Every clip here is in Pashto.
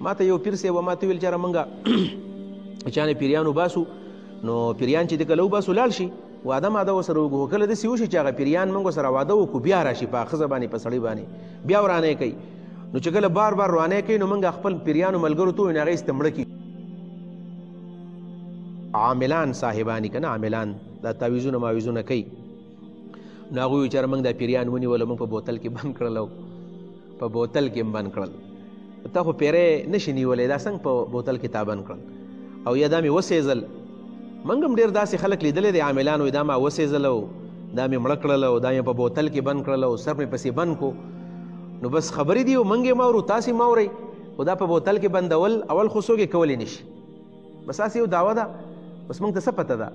ماته یو پیر سیوا ماته ویل چېره مونږه چا نه پیریان وباسو نو پیریان چې د کله وباسو لاړ شي واده ماده ورسره وکړو کله داسې وشي چې هغه پیریان مونږ سره واده وکړو بیا راشي په ښځه باندې په سړي باندې بیا ورانه کوي نو چې کله بار بار روانه کوي نو مونږ خپل پیریانو ملګرو ته وینې هغه استمړه کوي عاملان صاحبانی کنه عاملان دا تعویزونه ماویزونه کوي نو هغوی چې موږ د پیریان ونیول موږ په بوتل کې بند کړل په بوتل کې بند کړل ته خو پیری نشي نیولې دا څنګه په بوتل کې تا بند کړل او یا دا مې وسېزل موږ هم ډېر داسې خلک لیدلی دی عاملانو دا ما وسېزل او دا مې مړه کړل او دا مې په بوتل کې بند کړل او سر مې پسې بند کو نو بس خبرې دي او موږ یې ماورو تاسې ماورئ خو دا په بوتل کې بندول اول خو څوک یې کولی نشي بس هسې یو دعوه ده بس موږ ته څه پته ده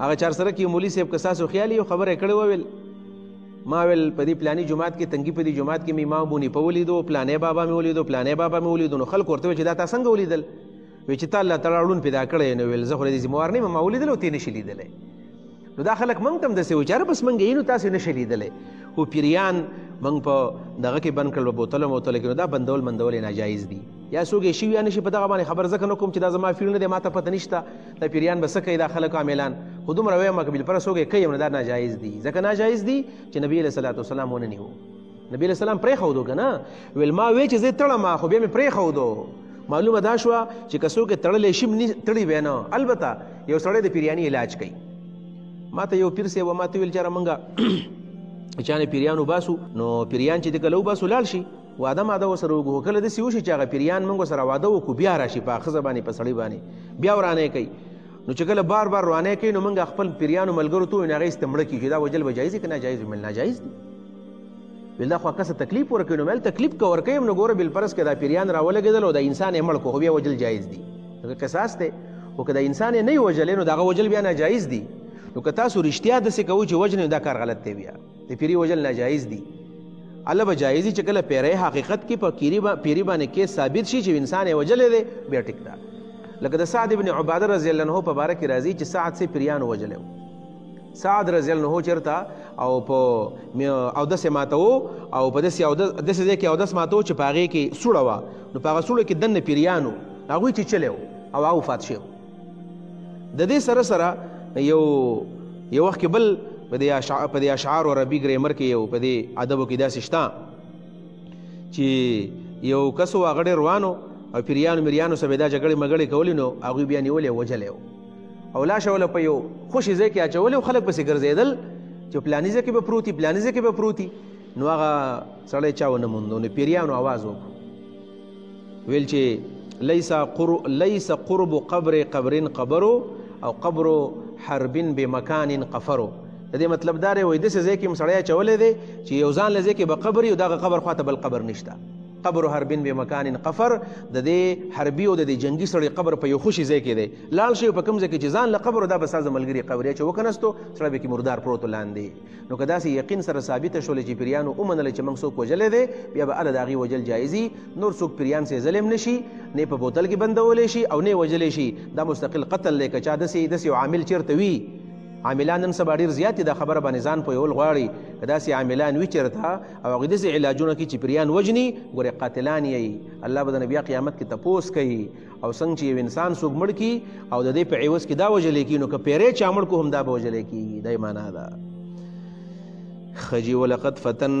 هغه چار سره کې مولوی صاحب که تاسو خیال یو خبره کړې وویل ما ویل په دې پلاني جماعت کې تنګي په دې جماعت کې مې امام بونی په ولیدو پلانې بابا مې ولیدو پلانې بابا مې ولیدو نو خلک ورته چې دا تاسو څنګه ولیدل وی چې تعالی تعالی اړون پیدا کړی نو ویل زه خو دې زموار نه ما ولیدل او تی نشي لیدلې نو دا خلک مونږ تم د سې وچاره بس مونږ یې نو تاسو نشي لیدلې هو پیریان مونږ په دغه کې بند کړل بوتل مو تل کې دا بندول مندول ناجایز دي یا سوګې شي یا نشي په دغه باندې خبر ځکه نو کوم چې دا زما فیل نه دی ماته پته نشته دا پیریان به سکه دا خلک عاملان خو دومره وې ما قبل پر سوګه کوي نه دا ناجایز دي ځکه ناجایز دي چې نبی له صلوات والسلام ونه نیو نبی له سلام پرې خو دو کنه ویل ما وې چې زه تړم ما خو به مې پرې خو دو معلومه دا شو چې کسو کې تړلې شیم نه تړي وینا البته یو سړی د پیریانی علاج کوي ما ته یو پیر سه و ما ته ویل چې را منګه چانه پیریانو باسو نو پیریان چې د کلو باسو لال شي واده ماده وسره وګو کله د سیو شي چې هغه پیریان موږ سره واده وکړو بیا راشي په خزه باندې په سړی باندې بیا ورانه کوي نو چې کله بار بار روانه کوي نو موږ خپل پیریانو ملګرو ته نه غیست مړ کیږي دا وجل بجایز کې نه جایز مل نه جایز دي ولا خو کسه تکلیف ورکړي نو مل تکلیف کو ورکړي نو ګوره بل پرس کې دا پیریان راولګیدل او دا انسان مړ کو بیا وجل جایز دي دا قصاص ته او کله انسان نه وجل نو دا وجل بیا نه جایز دي نو که تاسو رښتیا د څه کوو چې وجنه دا کار غلط دی بیا د پیری وجل ناجایز دي الله به جایز چې کله پیری حقیقت کې په کیری با پیری باندې کې ثابت شي چې انسان یې وجل دی بیا ټیک ده لکه د سعد ابن عباده رضی الله عنه په باره کې راځي چې سعد سي پریان وجل سعد رضی الله عنه چرته او په او دسه ماتو او په دسه او دسه ځکه او دسه ماتو چې پاغه کې سوړه وا نو پاغه سوړه کې دنه پریانو هغه چې چلو او او فات شو د دې سره سره یو یو وخت کې بل په دې اشعار په دې اشعار او عربي ګرامر کې یو په دې ادبو کې داسې شته چې یو کس و هغه ډېر روانو او پیریانو میریانو سره دا جګړې مګړې کولې نو هغوی بیا نیولې وجلی و او لاش ولا په یو خوشي ځای کې اچولې او خلک پسې ګرځېدل چې پلاني ځای کې به پروتي پلاني ځای کې به پروتي نو هغه سړی چا ونه موندو نو پیریانو اواز وکړو ویل چې لیس قر لیس قرب قبر قبر قبر او قبر حرب بمکان قفر د دې مطلب دا دی وای د څه ځکه مسړیا چولې دی چې یو ځان لږه کې به قبر یو دغه قبر خواته بل قبر نشته قبر حربین به مکان قفر د دې حربي او د دې جنگي سړی قبر په یو خوشي ځای کې دی لاړ شي په کوم ځای کې چې ځان له قبر دا به ساز ملګری قبر چې وکنستو سړی به کې مردار پروت لاندې نو که داسې یقین سره ثابته شوله چې پیریانو ومنله چې موږ څوک وژلی دی بیا به هله د هغې وژل جایزي نور څوک پیریان سې ظلم نه شي نه په بوتل کې بندولی شي او نه وژلی شي دا مستقل قتل دی که چا داسې داسې یو عامل چېرته وي عاملان نن سبا ډېر زیات دي دا خبره باندې ځان پوهول غواړي که داسې عاملان وي چېرته او هغوی داسې علاجونه کوي چې پیریان وژني ګورې قاتلان یې الله به د بیا قیامت کې تپوس کوي او څنګه چې یو انسان څوک مړ کی او د دې په عوض کې دا وجلې کی نو که پیرې چا مړ کو هم دا به وجلې کیږي دا معنا ده خجی ولقد فتن